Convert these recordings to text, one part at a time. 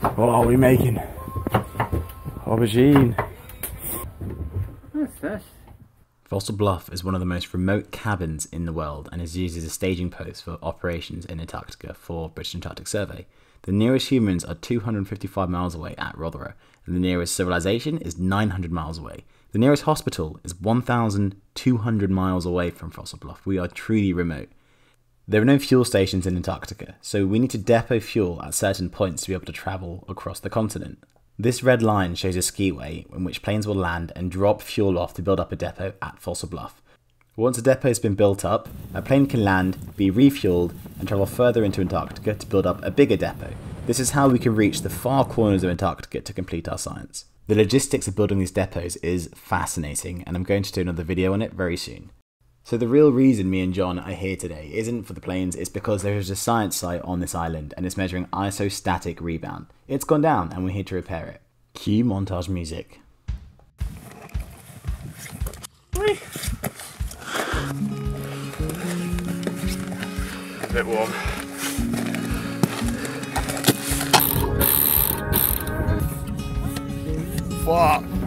What are we making? Aubergine. What's this? Fossil Bluff is one of the most remote cabins in the world and is used as a staging post for operations in Antarctica for British Antarctic Survey. The nearest humans are 255 miles away at Rothera, and the nearest civilization is 900 miles away. The nearest hospital is 1,200 miles away from Fossil Bluff. We are truly remote. There are no fuel stations in Antarctica, so we need to depot fuel at certain points to be able to travel across the continent. This red line shows a skiway in which planes will land and drop fuel off to build up a depot at Fossil Bluff. Once a depot has been built up, a plane can land, be refueled, and travel further into Antarctica to build up a bigger depot. This is how we can reach the far corners of Antarctica to complete our science. The logistics of building these depots is fascinating, and I'm going to do another video on it very soon. So the real reason me and John are here today isn't for the planes, it's because there is a science site on this island and it's measuring isostatic rebound. It's gone down and we're here to repair it. Cue montage music. A bit warm. Fuck.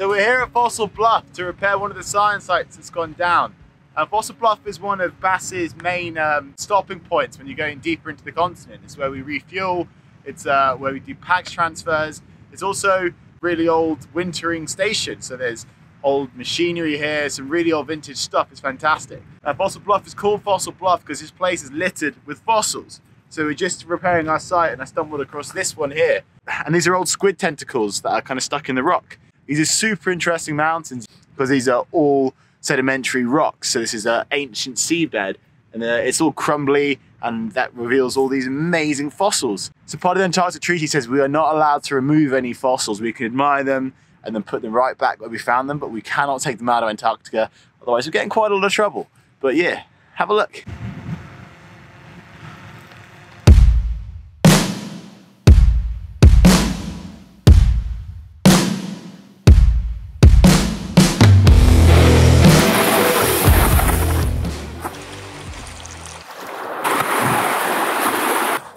So we're here at Fossil Bluff to repair one of the science sites that's gone down. Uh, Fossil Bluff is one of BAS's main um, stopping points when you're going deeper into the continent. It's where we refuel, it's uh, where we do PAX transfers. It's also really old wintering station, so there's old machinery here, some really old vintage stuff. It's fantastic. Uh, Fossil Bluff is called Fossil Bluff because this place is littered with fossils. So we're just repairing our site and I stumbled across this one here. And these are old squid tentacles that are kind of stuck in the rock. These are super interesting mountains because these are all sedimentary rocks. So this is an ancient seabed and uh, it's all crumbly and that reveals all these amazing fossils. So part of the Antarctic Treaty says we are not allowed to remove any fossils. We can admire them and then put them right back where we found them, but we cannot take them out of Antarctica. Otherwise we're getting quite a lot of trouble. But yeah, have a look.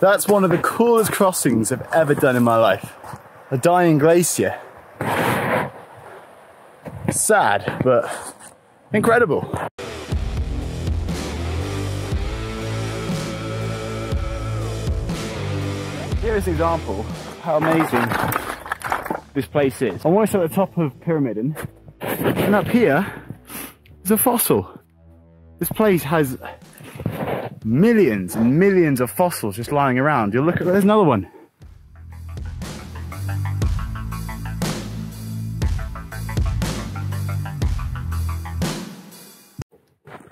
That's one of the coolest crossings I've ever done in my life. A dying glacier. Sad, but incredible. Here's an example of how amazing this place is. I'm almost at the top of Pyramiden, and up here is a fossil. This place has millions and millions of fossils just lying around. You'll look at, there's another one.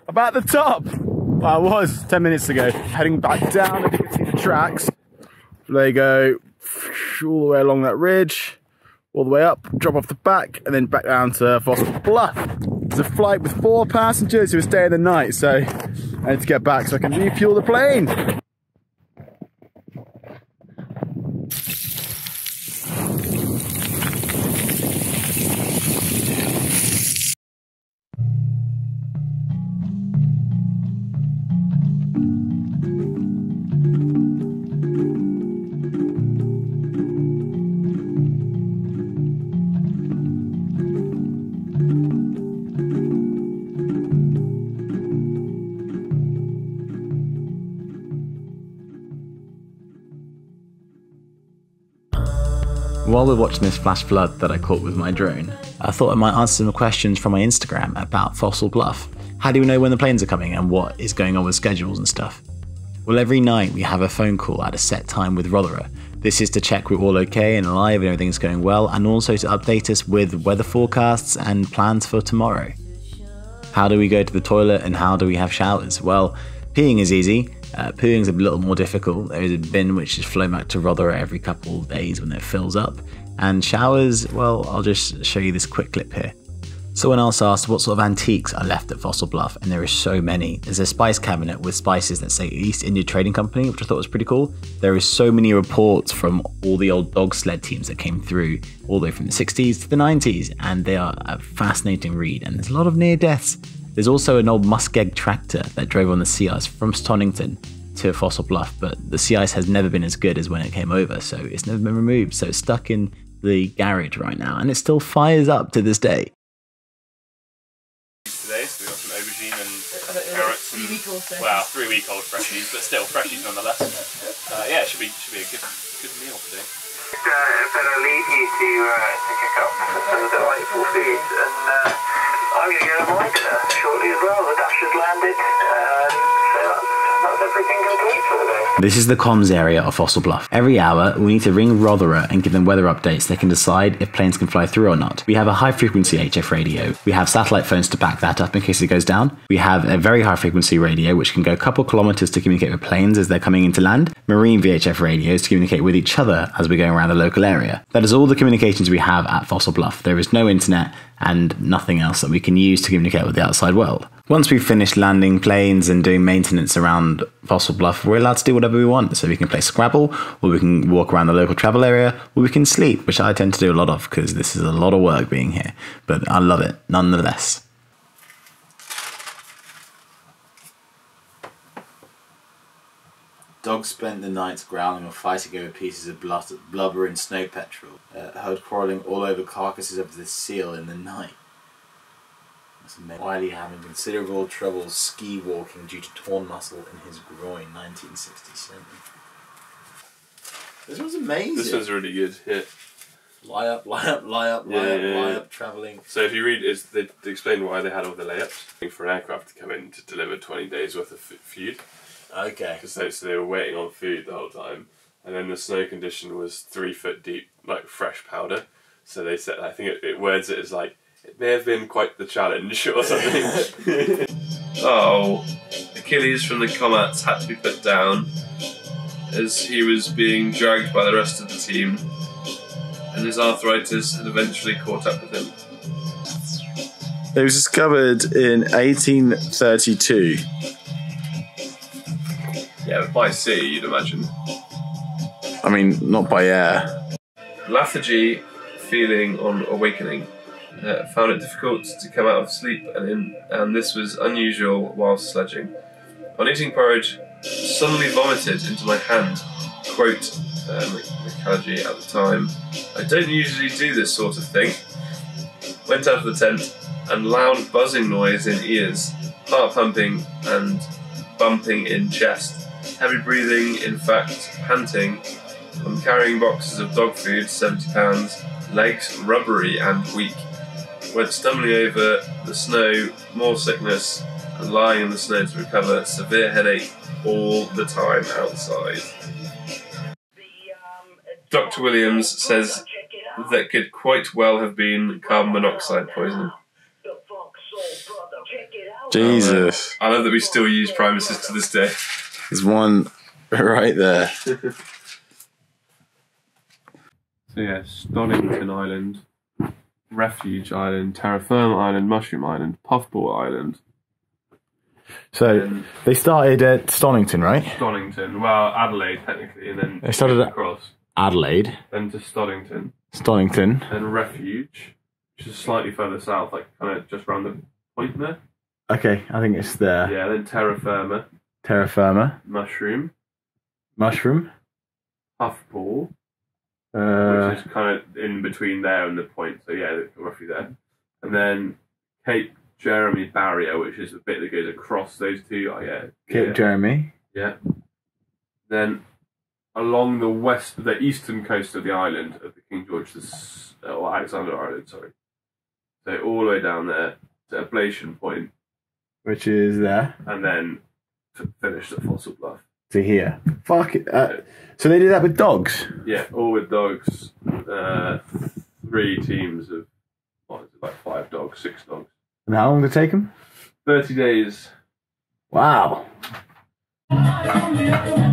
About the top. Well, I was 10 minutes ago. Heading back down, you can see the tracks. They go all the way along that ridge, all the way up, drop off the back, and then back down to Fossil Bluff. There's a flight with four passengers who are staying the night, so I need to get back so I can refuel the plane. While we're watching this flash flood that I caught with my drone, I thought I might answer some questions from my Instagram about Fossil Bluff. How do we know when the planes are coming and what is going on with schedules and stuff? Well, every night we have a phone call at a set time with Rothera. This is to check we're all okay and alive and everything's going well, and also to update us with weather forecasts and plans for tomorrow. How do we go to the toilet and how do we have showers? Well, peeing is easy. Uh, pooing's a little more difficult. There is a bin which is flown back to Rothera every couple of days when it fills up. And showers, well, I'll just show you this quick clip here. Someone else asked what sort of antiques are left at Fossil Bluff, and there are so many. There's a spice cabinet with spices that say East India Trading Company, which I thought was pretty cool. There is so many reports from all the old dog sled teams that came through, all the way from the 60s to the 90s, and they are a fascinating read, and there's a lot of near deaths. There's also an old muskeg tractor that drove on the sea ice from Stonington to Fossil Bluff, but the sea ice has never been as good as when it came over, so it's never been removed. So it's stuck in the garage right now, and it still fires up to this day. today, so we got some aubergine and carrots. And, well, three week old freshies, but still freshies nonetheless. Uh, yeah, it should be should be a good good meal today. uh, better leave you to uh, to kick up some delightful foods, and This is the comms area of Fossil Bluff. Every hour, we need to ring Rothera and give them weather updates. They can decide if planes can fly through or not. We have a high frequency HF radio. We have satellite phones to back that up in case it goes down. We have a very high frequency radio which can go a couple kilometers to communicate with planes as they're coming into land. Marine VHF radios to communicate with each other as we're going around the local area. That is all the communications we have at Fossil Bluff. There is no internet and nothing else that we can use to communicate with the outside world. Once we've finished landing planes and doing maintenance around Fossil Bluff, we're allowed to do whatever we want. So we can play Scrabble, or we can walk around the local travel area, or we can sleep, which I tend to do a lot of because this is a lot of work being here. But I love it nonetheless. Dogs spent the nights growling or fighting over pieces of blubber and snow petrel. Uh, heard quarrelling all over carcasses of the seal in the night. That's amazing. Wiley having considerable trouble ski walking due to torn muscle in his groin, 1967. This was amazing. This one's really good. Yeah. lie up, lie up, lie up, lie Yeah, up, yeah, lie yeah. up, travelling. So if you read, it's, they, they explain why they had all the layups for an aircraft to come in to deliver 20 days worth of f- food. Okay. Because they, so they were waiting on food the whole time, and then the snow condition was three foot deep, like fresh powder. So they said, I think it, it words it as like it may have been quite the challenge or something. Oh, Achilles from the Comets had to be put down as he was being dragged by the rest of the team, and his arthritis had eventually caught up with him. It was discovered in 1832. Yeah, by sea, you'd imagine. I mean, not by air. Lethargy, feeling on awakening, uh, found it difficult to come out of sleep, and, in, and this was unusual whilst sledging. On eating porridge, suddenly vomited into my hand. Quote uh, Mc- at the time, I don't usually do this sort of thing. Went out of the tent, and loud buzzing noise in ears, heart pumping and bumping in chest. Heavy breathing, in fact, panting. I'm carrying boxes of dog food, 70 pounds, legs rubbery and weak. Went stumbling over the snow, more sickness, and lying in the snow to recover, severe headache all the time outside. Dr. Williams says that could quite well have been carbon monoxide poisoning. Jesus. I love that we still use primuses to this day. There's one right there. So yeah, Stonington Island, Refuge Island, Terra Firma Island, Mushroom Island, Puffball Island, So and they started at Stonington, right? Stonington. Well, Adelaide technically, and then They started across, Adelaide, then to Stonington, Stonington. then Refuge, which is slightly further south, like kind of just round the point there. Okay, I think it's there. Yeah, then Terra Firma, Terra firma, Mushroom, mushroom. Puffball, Uh, which is kind of in between there and the point. So yeah, roughly there, and then Cape Jeremy Barrier, which is the bit that goes across those two. Oh yeah, Cape yeah. Jeremy. Yeah. Then along the west, the eastern coast of the island of the King George, the, uh, or Alexander Island, sorry. So all the way down there to Ablation Point, which is there and then to finish at Fossil Bluff. to here. Fuck. it. Uh, so they did that with dogs. Yeah, all with dogs. Uh, three teams of what is it, like five dogs, six dogs. And how long did it take them? Thirty days. Wow. Thank